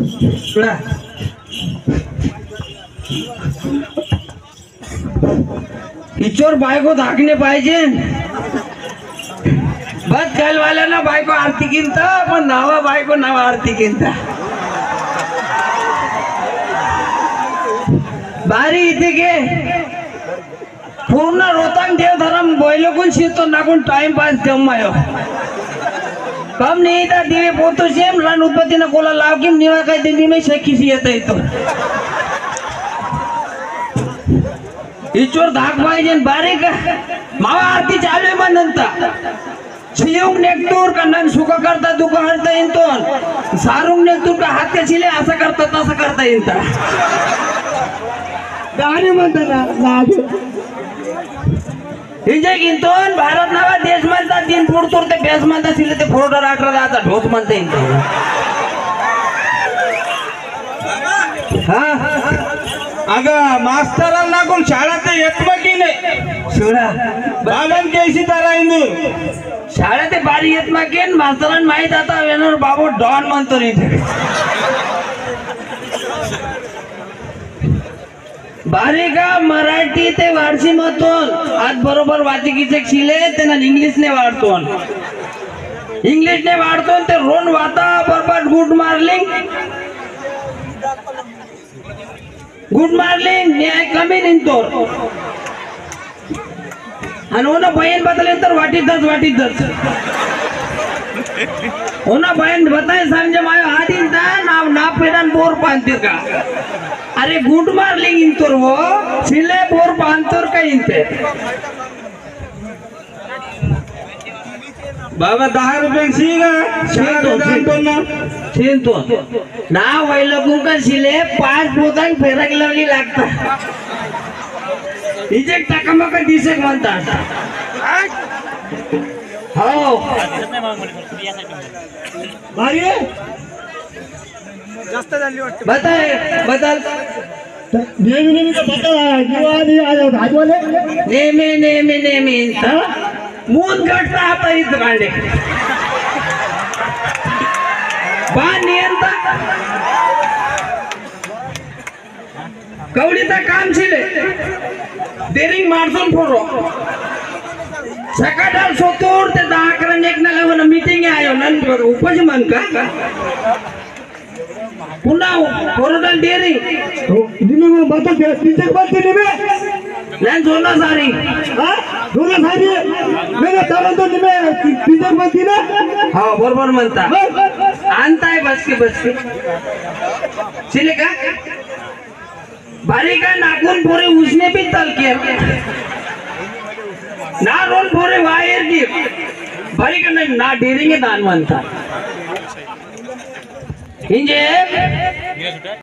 सुना इचोर बायको धाकणे पाहिजे बस वाल्यांना बायको आरती किंत पण नावा बायको नावा आरती किंत बारी इथे घे पूर्ण रोतांग देव धरम बैलकून शिरतो पास जमायो कम नहीं था दिवे पोतो सेम रण उत्पत्ति न कोला लाव किम, निवा काय दिंडी में शकीसी येता येतो ईश्वर धाक पाहिजे बारे का, मावा आरती चालू आहे मग नंतर शियुंग नेकटूर कन्नन सुख करता, दुःख हरता येतो सारुंग नेकटूर का हात शिले असं करता तसं करता येतं गाणी म्हणतात ना हिजे गिंतून भारत नावा देश म्हणतात तीन पुरतूर ते बेस म्हणतात शिले ते फोडर अठरा दहाचा ढोस म्हणता येईल हा अगं मास्तराला लागून शाळा तर येत की नाही? शिवरा बालन केसी तारा इंदू? शाळेत ते बारी येत मागेन मास्तरांना माहीत आता वेणूर बाबू डॉन म्हणतो इथे. बारीका मराठी ते वारसी मतून आज बरोबर वाचिकीचे शिले त्यांना इंग्लिशने वाढतो इंग्लिशने वाढतो ते रोन वाता बरोबर गुड मार्लिंग गुड मार्लिंग मी आय कमी निघतो आणि ओना बहीण बदल्यानंतर तर वाटीतच वाटीतच दस ओना बहीण बताय सांगे मायो आधी ता नाव ना पेडन बोर पांतीर का अरे गुड मार्लिंग इंतोर वो सिले बोर पांतोर का इंते बाबा दहा रुपये सीगा शाळा तो, जाणतो ना सिंतो ना वैलकू का सिले पाच बोतांग फेरक लावली लागता हिजे टाकामाका दिसेक म्हणतात हो भारी आहे बदल बदल तर नेहमी नेहमी तर बदल आहे किंवा आधी आले भाजवाले नेहमी नेहमी नेहमी मून घटता आता इथं कांडे बा नियंत ಕವಡಿತ ಕಾಮ್ಸಿಲೆ ದೇರಿಂಗ್ ಮಾಡ್ಸೋನ್ ಫೋರೋ ಸಕಾಟಾಲ್ ಸೊತ್ತೋಡ್ತೆ ದಾಕರ ನೆಕ್ನಲ್ಲ ಅವನ ಮೀಟಿಂಗ್ ಆಯೋ ನನ್ ಉಪಜ ಮಂಕ ಪುನಃ ಕೊರಡಲ್ ಡೇರಿಂಗ್ ನಿಮಗೆ ಮತ್ತೆ ಟೀಚರ್ ಬರ್ತೀನಿ ನಿಮಗೆ ನಾನು ಜೋನ ಸಾರಿ हा दोन सारी मेरे तारण निमे टीचर ಬರ್ತೀನ हा बरोबर म्हणता आणताय बसकी बसकी चिले का बारी का नाकून पोरे उसने भी तलकेर ना रोल पोरे वायर की बारी का नाही ना डेरिंग दान म्हणता इंजन